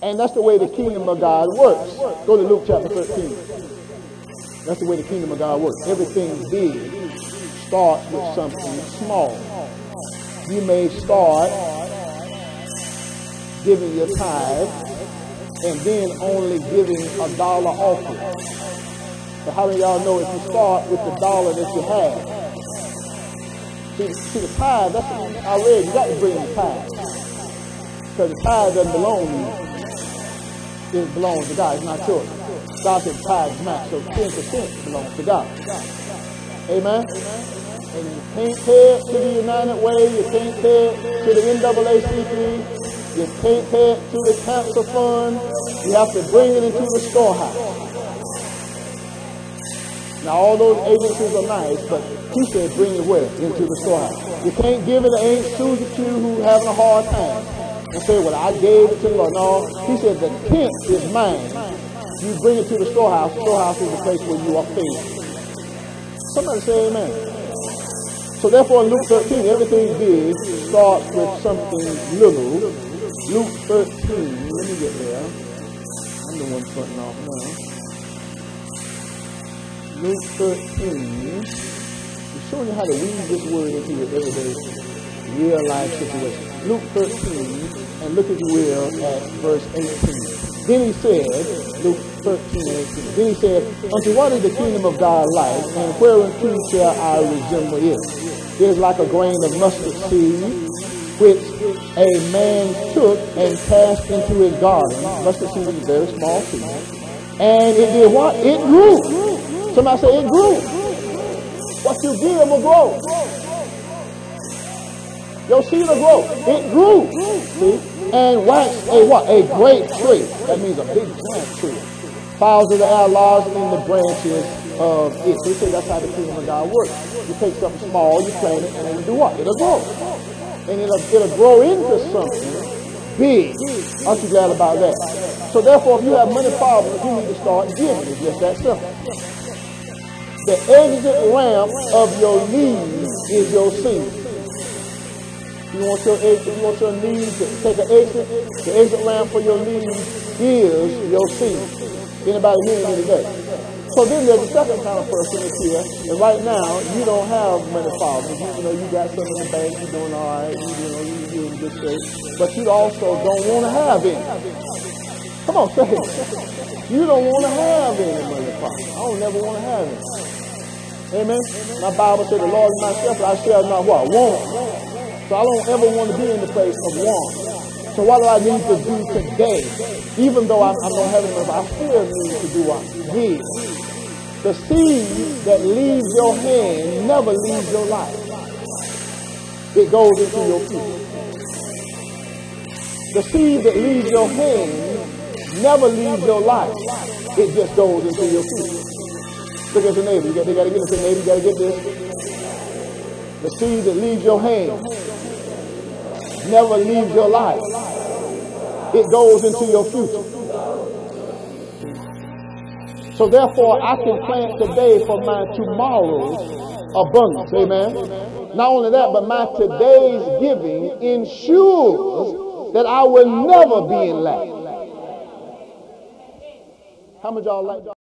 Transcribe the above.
And that's the way the kingdom of God works. Go to Luke chapter 13. That's the way the kingdom of God works. Everything big starts with something small. You may start giving your tithe and then only giving a dollar offering. But how many y'all know if you start with the dollar that you have? See, see the tithe, that's what I read, you got to bring the tithe. Because the tithe doesn't belong to you. It belongs to God, it's not yours. God said tithe match, so 10% belongs to God. Amen? And you can't pay it to the United Way, you can't pay it to the NAACP, you can't pay it to the cancer fund. You have to bring it into the storehouse. Now, all those agencies are nice, but he said bring it where? Into the storehouse. You can't give it to Aunt Susie Q who's having a hard time and say, well, I gave it to the Lord. No, he said the tenth is mine. You bring it to the storehouse. The storehouse is the place where you are fed. Somebody say amen. So therefore, in Luke 13, everything big starts with something little. Luke 13, let me get there. I'm the one fronting off now. Luke 13. He's showing you how to weave this word into your everyday real life situation. Luke 13, and look if you will at uh, verse 18. Then he said, Luke 13, 18. Then he said, Unto what is the kingdom of God like, and whereunto shall I resemble it? It is like a grain of mustard seed, which a man took and cast into his garden. Mustard seed is a very small seed. And it did what? It grew. Somebody say it grew. What you give will grow. Your seed will grow. It grew. See? And waxed a what? A great tree. That means a big giant tree. Fowls of the lodged in the branches of it. So say that's how the kingdom of God works. You take something small, you plant it, and you do what? It'll grow. And it'll, it'll grow into something big. Aren't you glad about that? So therefore, if you have money problems, you need to start giving. It's just that simple. The exit ramp of your needs is your seed. You want your exit, you want your needs to take an exit. The exit ramp for your needs is your seed. Anybody hearing me today? So then there's a second kind of person that's here, and right now you don't have money problems. You, know, you got something in the bank, you're doing all right, you, know, you, you're in good shape, but you also don't want to have any. Come on, say it. You don't want to have any money problems. I don't never want to have any. Amen. My Bible says, "The Lord is my shepherd; I shall not what want." So I don't ever want to be in the place of want. So what do I need to do today? Even though I, I don't have enough, I still need to do what? Give. The seed that leaves your hand never leaves your life. It goes into your future. The seed that leaves your hand never leaves your life. It just goes into your future. Look at your neighbor. You got, they got to get this. Neighbor, you got to get this. The seed that leaves your hand never leaves your life. It goes into your future. So therefore, I can plant today for my tomorrow's abundance. Amen. Not only that, but my today's giving ensures that I will never be in lack. How much y'all like?